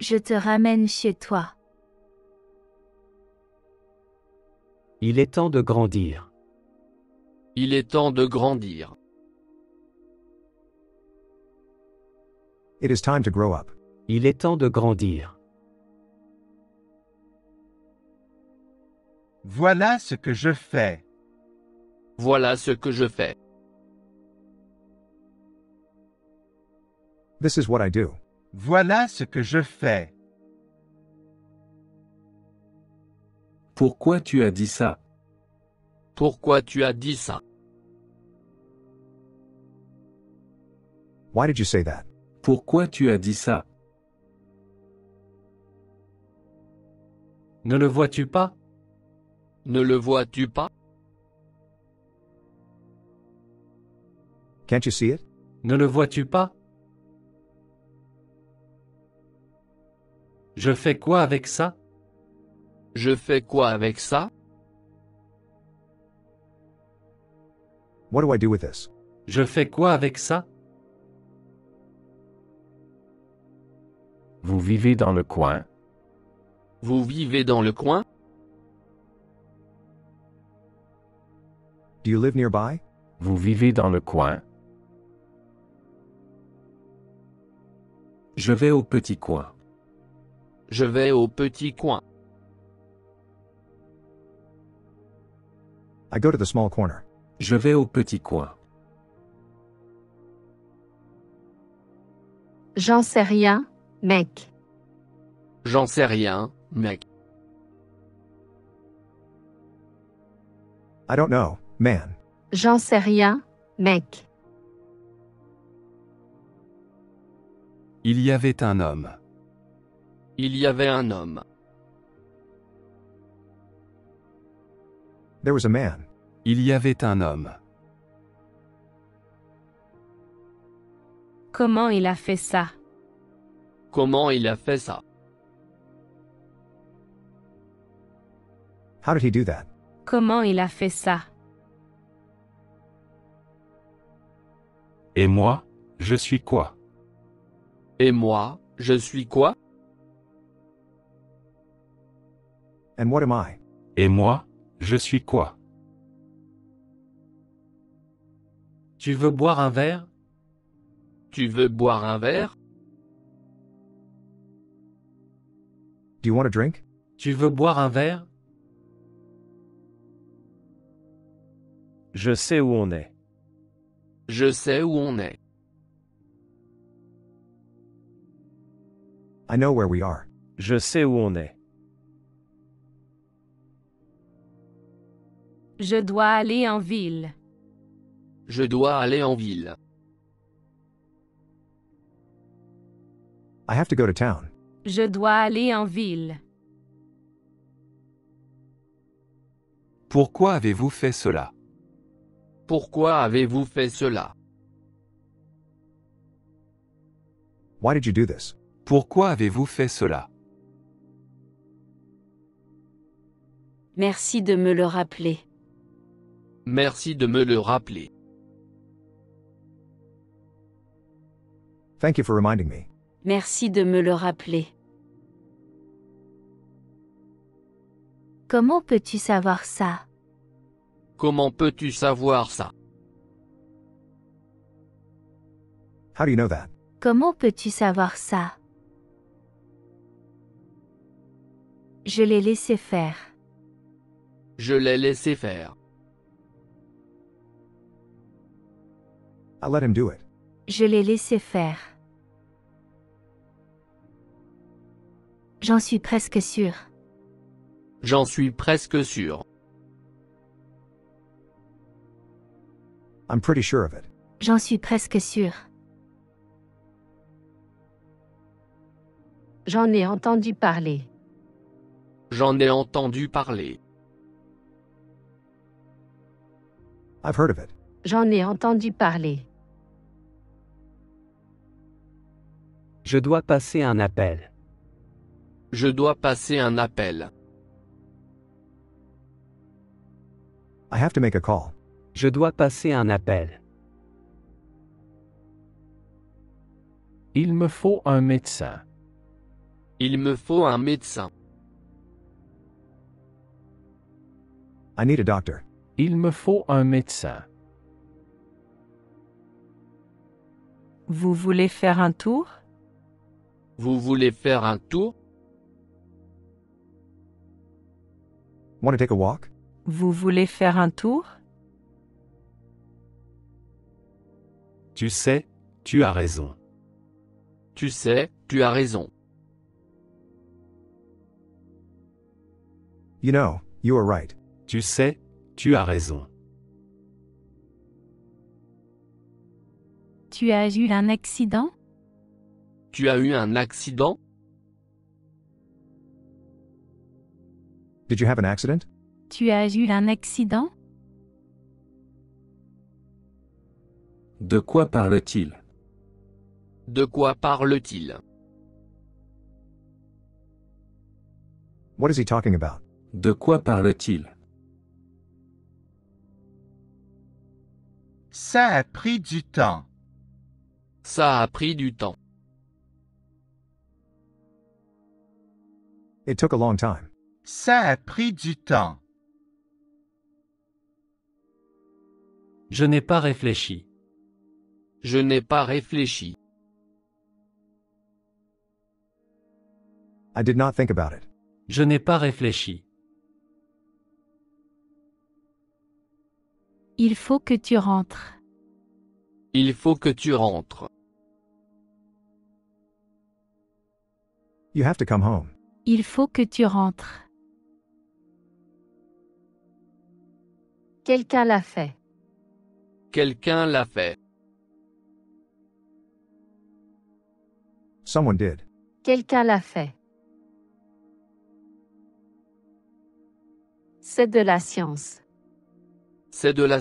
Je te ramène chez toi. Il est temps de grandir. Il est temps de grandir. It is time to grow up. Il est temps de grandir. Voilà ce que je fais. Voilà ce que je fais. This is what I do. Voilà ce que je fais. Pourquoi tu as dit ça? Pourquoi tu as dit ça? Why did you say that? Pourquoi tu as dit ça? Ne le vois-tu pas? Ne le vois-tu pas? Can't you see it? Ne le vois-tu pas? Je fais quoi avec ça? Je fais quoi avec ça? What do I do with this? Je fais quoi avec ça? Vous vivez dans le coin Vous vivez dans le coin? Do you live nearby? Vous vivez dans le coin Je vais au petit coin. Je vais au petit coin. I go to the small corner. Je vais au petit coin. J'en sais rien, mec. J'en sais rien, mec. I don't know, man. J'en sais rien, mec. Il y avait un homme. Il y avait un homme. There was a man. Il y avait un homme. Comment il a fait ça? Comment il a fait ça? How did he do that? Comment il a fait ça? Et moi, je suis quoi? Et moi, je suis quoi? And what am I? Et moi, je suis quoi? Tu veux boire un verre? Tu veux boire un verre? Do you want a drink? Tu veux boire un verre? Je sais où on est. Je sais où on est. I know where we are. Je sais où on est. Je dois aller en ville. Je dois aller en ville. I have to go to town. Je dois aller en ville. Pourquoi avez-vous fait cela? Pourquoi avez-vous fait cela? Why did you do this? Pourquoi avez-vous fait cela? Merci de me le rappeler. Merci de me le rappeler. Thank you for reminding me. Merci de me le rappeler. Comment peux-tu savoir ça? Comment peux-tu savoir ça? How do you know that? Comment peux-tu savoir ça? Je l'ai laissé faire. Je l'ai laissé faire. I let him do it. Je l'ai laissé faire. J'en suis presque sûr. J'en suis presque sûr. I'm pretty sure of it. J'en suis presque sûr. J'en ai entendu parler. J'en ai entendu parler. I've heard of it. J'en ai entendu parler. Je dois passer un appel. Je dois passer un appel. I have to make a call. Je dois passer un appel. Il me faut un médecin. Il me faut un médecin. I need a doctor. Il me faut un médecin. Vous voulez faire un tour? Vous voulez faire un tour? Want to take a walk? Vous voulez faire un tour? Tu sais, tu as raison. Tu sais, tu as raison. You know, you are right. Tu sais, tu as raison. Tu as eu un accident? Tu as eu un accident? Did you have an accident? Tu as eu un accident? De quoi parle-t-il? De quoi parle-t-il? What is he talking about? De quoi parle-t-il? Ça a pris du temps. Ça a pris du temps. It took a long time. Ça a pris du temps. Je n'ai pas réfléchi. Je n'ai pas réfléchi. I did not think about it. Je n'ai pas réfléchi. Il faut que tu rentres. Il faut que tu rentres. You have to come home. Il faut que tu rentres. Quelqu'un l'a fait. Quelqu'un l'a fait. Someone did. Quelqu'un l'a fait. C'est de la science. C'est de la